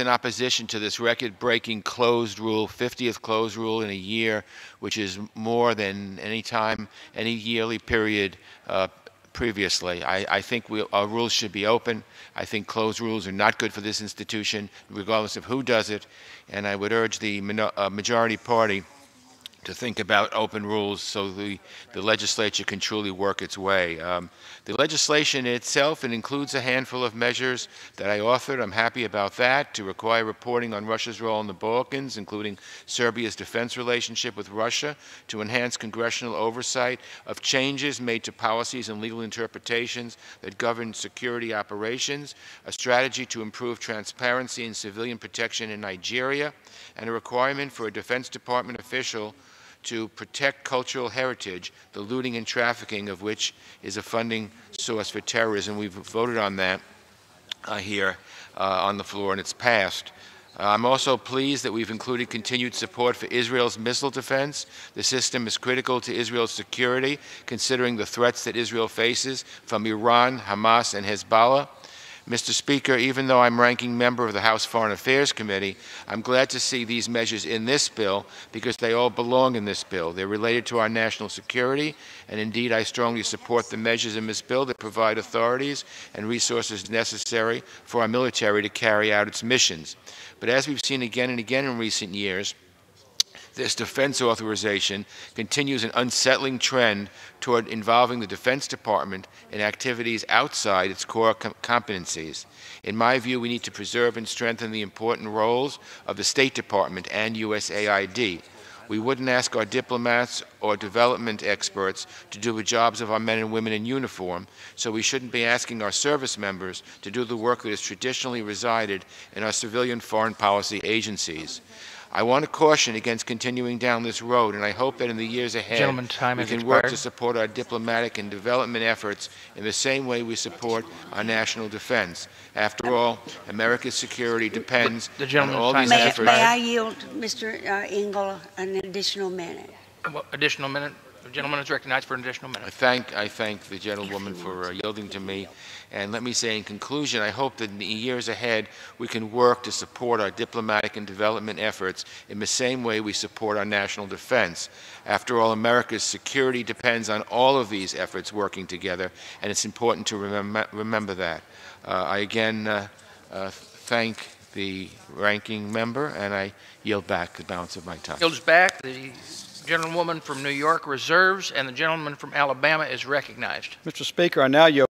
in opposition to this record-breaking closed rule, 50th closed rule in a year, which is more than any time, any yearly period uh, previously. I, I think we, our rules should be open. I think closed rules are not good for this institution, regardless of who does it. And I would urge the uh, majority party to think about open rules so the, the legislature can truly work its way. Um, the legislation itself, it includes a handful of measures that I authored. I'm happy about that, to require reporting on Russia's role in the Balkans, including Serbia's defense relationship with Russia, to enhance congressional oversight of changes made to policies and legal interpretations that govern security operations, a strategy to improve transparency and civilian protection in Nigeria, and a requirement for a Defense Department official to protect cultural heritage, the looting and trafficking of which is a funding source for terrorism. We've voted on that uh, here uh, on the floor, and it's passed. Uh, I'm also pleased that we've included continued support for Israel's missile defense. The system is critical to Israel's security, considering the threats that Israel faces from Iran, Hamas, and Hezbollah. Mr. Speaker, even though I'm ranking member of the House Foreign Affairs Committee, I'm glad to see these measures in this bill because they all belong in this bill. They're related to our national security, and indeed I strongly support the measures in this bill that provide authorities and resources necessary for our military to carry out its missions. But as we've seen again and again in recent years, this defense authorization continues an unsettling trend toward involving the Defense Department in activities outside its core com competencies. In my view, we need to preserve and strengthen the important roles of the State Department and USAID. We wouldn't ask our diplomats or development experts to do the jobs of our men and women in uniform, so we shouldn't be asking our service members to do the work that has traditionally resided in our civilian foreign policy agencies. I want to caution against continuing down this road, and I hope that in the years ahead Gentleman, time we has can work to support our diplomatic and development efforts in the same way we support our national defense. After all, America's security depends The on all these May, efforts. may I yield, Mr. uh, Engel, an additional minute? Well, Additional minute. The gentleman is recognized for an additional minute. I thank, I thank the gentlewoman for uh, yielding to me. And let me say in conclusion, I hope that in the years ahead we can work to support our diplomatic and development efforts in the same way we support our national defense. After all, America's security depends on all of these efforts working together, and it's important to remember, remember that. Uh, I again uh, uh, thank the ranking member, and I yield back the balance of my time. Yields back. The gentlewoman from New York reserves, and the gentleman from Alabama is recognized. Mr. Speaker, I now yield